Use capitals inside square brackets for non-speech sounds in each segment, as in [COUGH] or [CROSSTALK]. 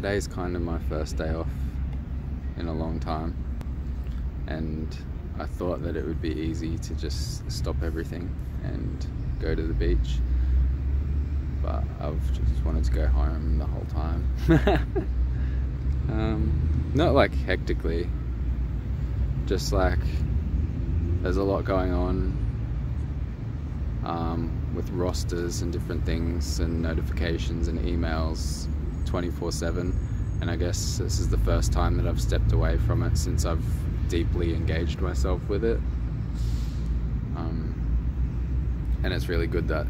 today's kind of my first day off in a long time and I thought that it would be easy to just stop everything and go to the beach but I've just wanted to go home the whole time. [LAUGHS] Um, not like hectically just like there's a lot going on um, with rosters and different things and notifications and emails 24 7 and I guess this is the first time that I've stepped away from it since I've deeply engaged myself with it. Um, and it's really good that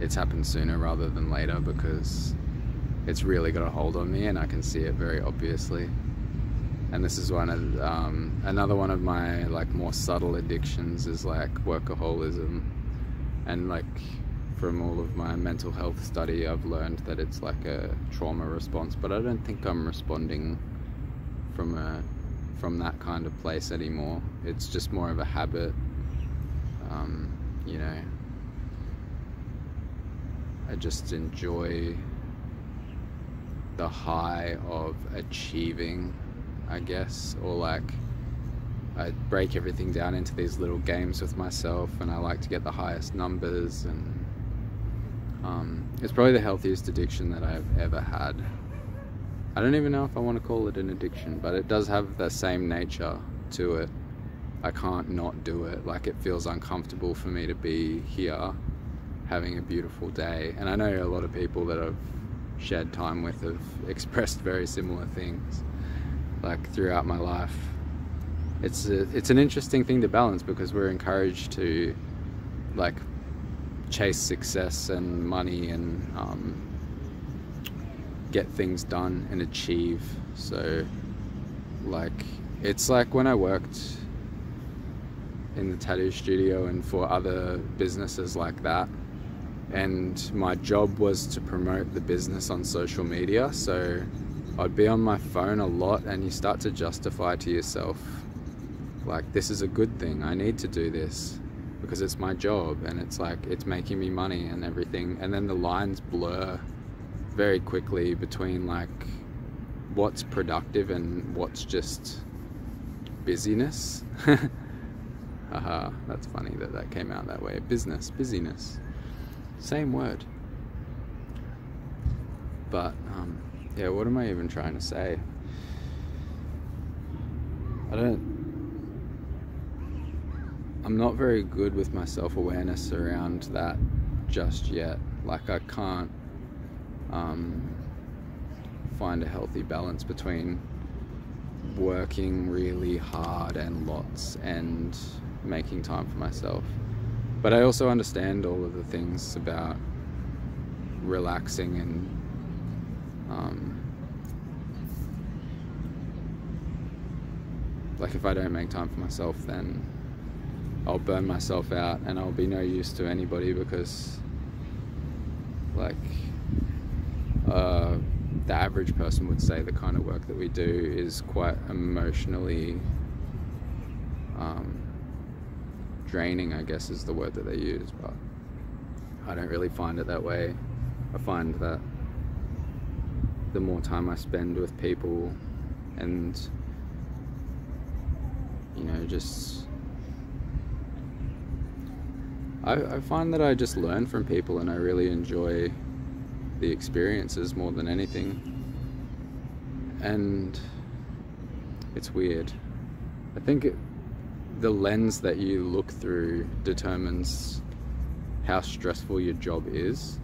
it's happened sooner rather than later because it's really got a hold on me and I can see it very obviously. And this is one of um, another one of my like more subtle addictions is like workaholism. And like from all of my mental health study, I've learned that it's like a trauma response, but I don't think I'm responding from a from that kind of place anymore. It's just more of a habit. Um, you know, I just enjoy the high of achieving, I guess, or like I break everything down into these little games with myself, and I like to get the highest numbers and um, it's probably the healthiest addiction that I've ever had. I don't even know if I want to call it an addiction, but it does have the same nature to it. I can't not do it. Like it feels uncomfortable for me to be here having a beautiful day. And I know a lot of people that I've shared time with have [LAUGHS] expressed very similar things like throughout my life. It's a, it's an interesting thing to balance because we're encouraged to like chase success and money and um, get things done and achieve. So, like, it's like when I worked in the tattoo studio and for other businesses like that. And my job was to promote the business on social media. So I'd be on my phone a lot, and you start to justify to yourself, like, this is a good thing, I need to do this because it's my job and it's like it's making me money and everything. And then the lines blur very quickly between like what's productive and what's just busyness. [LAUGHS] Haha that's funny that that came out that way. Business busyness. Same word. But um, yeah what am i even trying to say? I don't I'm not very good with my self-awareness around that just yet. Like I can't um, find a healthy balance between working really hard and lots and making time for myself. But I also understand all of the things about relaxing and um, like if I don't make time for myself then I'll burn myself out and I'll be no use to anybody because like uh, the average person would say the kind of work that we do is quite emotionally um, draining I guess is the word that they use but I don't really find it that way. I find that the more time I spend with people and you know just I, I find that I just learn from people and I really enjoy the experiences more than anything. And it's weird. I think it, the lens that you look through determines how stressful your job is.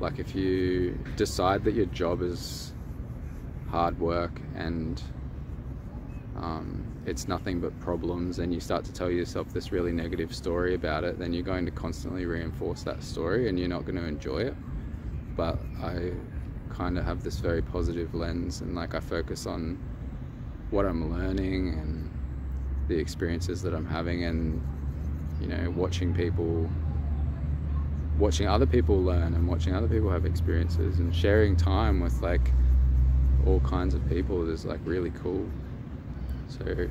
Like if you decide that your job is hard work and um, it's nothing but problems and you start to tell yourself this really negative story about it, then you're going to constantly reinforce that story and you're not going to enjoy it. But I kind of have this very positive lens and like I focus on what I'm learning and the experiences that I'm having and you know watching people watching other people learn and watching other people have experiences and sharing time with like all kinds of people is like really cool so, yeah.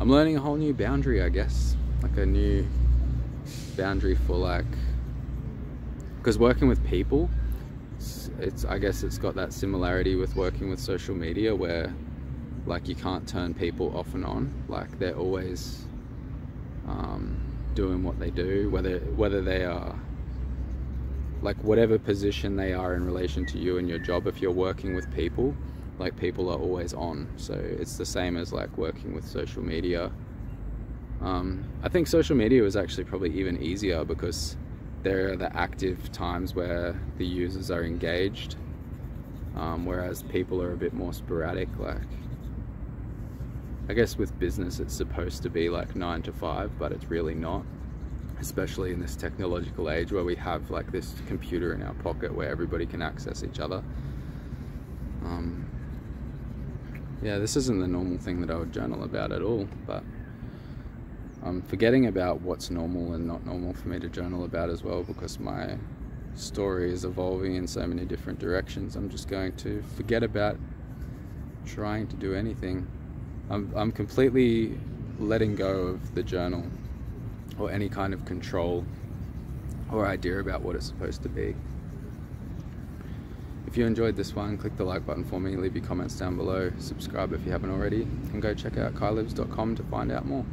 I'm learning a whole new boundary, I guess. Like a new boundary for like because working with people it's, it's I guess it's got that similarity with working with social media where like you can't turn people off and on like they're always um, doing what they do whether whether they are like whatever position they are in relation to you and your job if you're working with people like people are always on so it's the same as like working with social media um, I think social media was actually probably even easier because there are the active times where the users are engaged um, whereas people are a bit more sporadic like I guess with business it's supposed to be like nine to five but it's really not especially in this technological age where we have like this computer in our pocket where everybody can access each other. Um, yeah, this isn't the normal thing that I would journal about at all, but I'm forgetting about what's normal and not normal for me to journal about as well because my story is evolving in so many different directions. I'm just going to forget about trying to do anything. I'm, I'm completely letting go of the journal or any kind of control or idea about what it's supposed to be. If you enjoyed this one, click the like button for me, leave your comments down below, subscribe if you haven't already, and go check out KyLives.com to find out more.